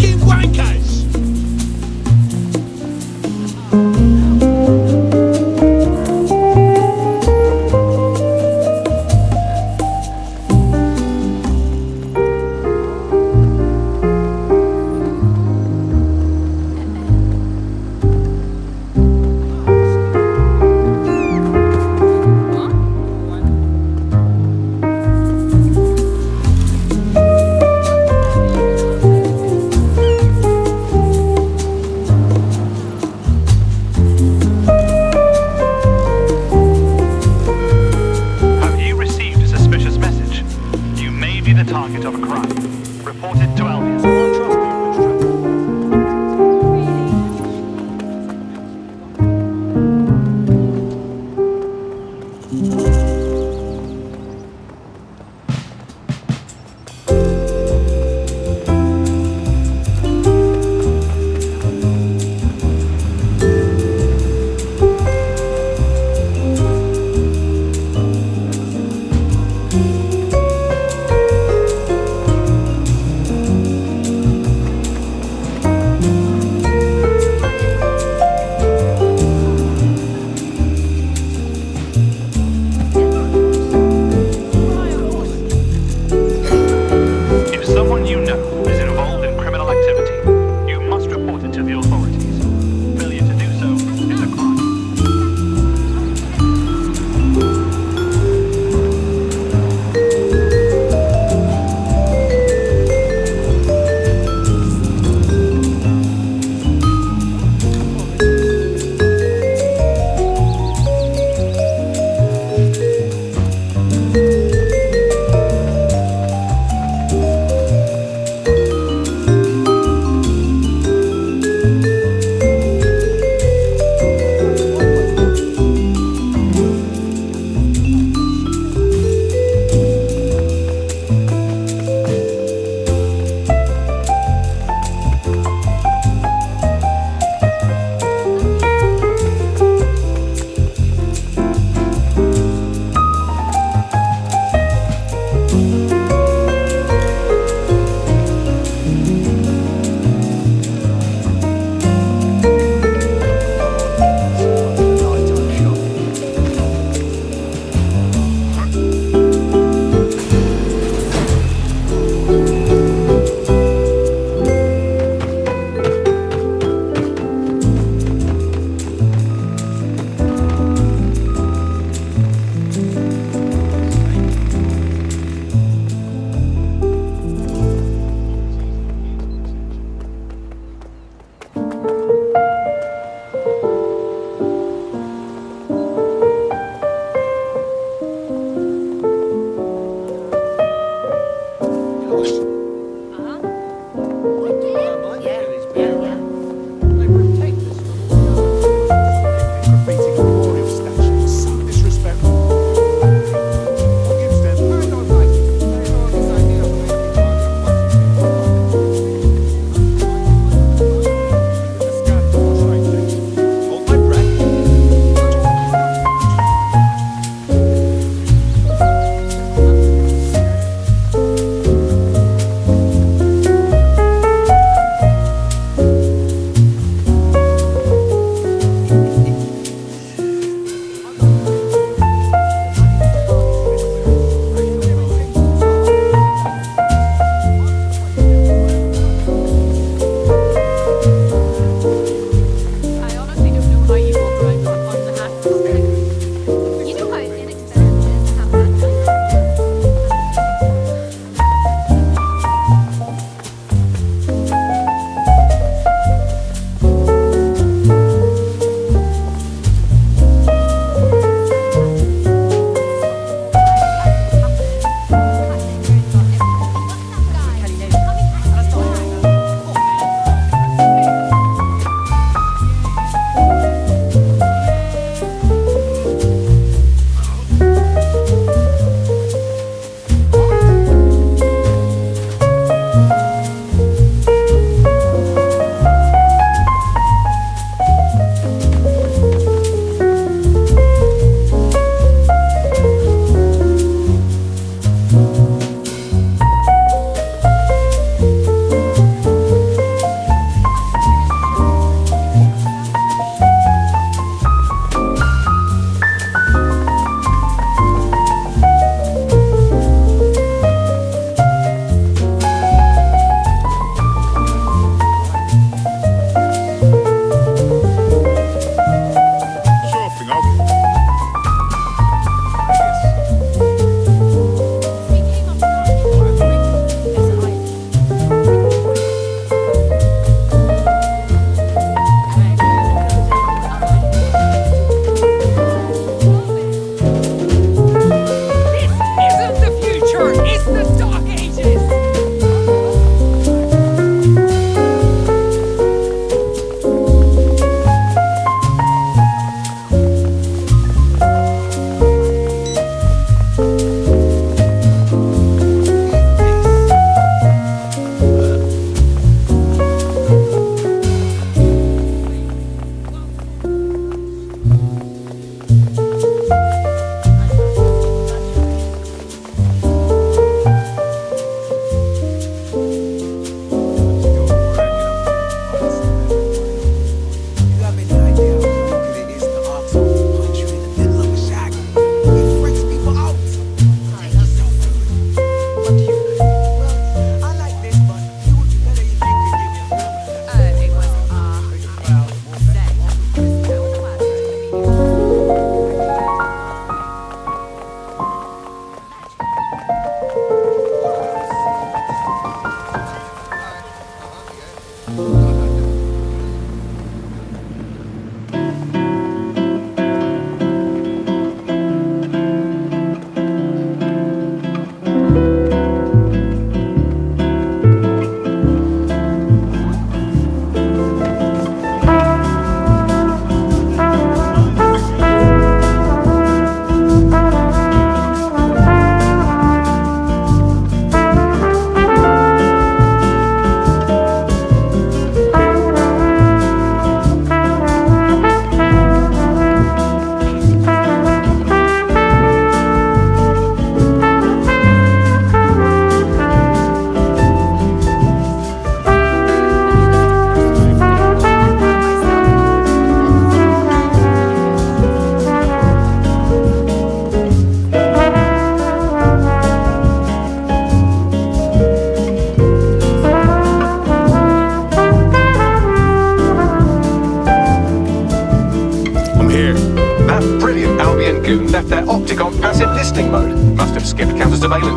fucking wanker!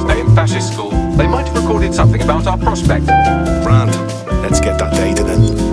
Day in fascist school. They might have recorded something about our prospect. Grand. Let's get that data then.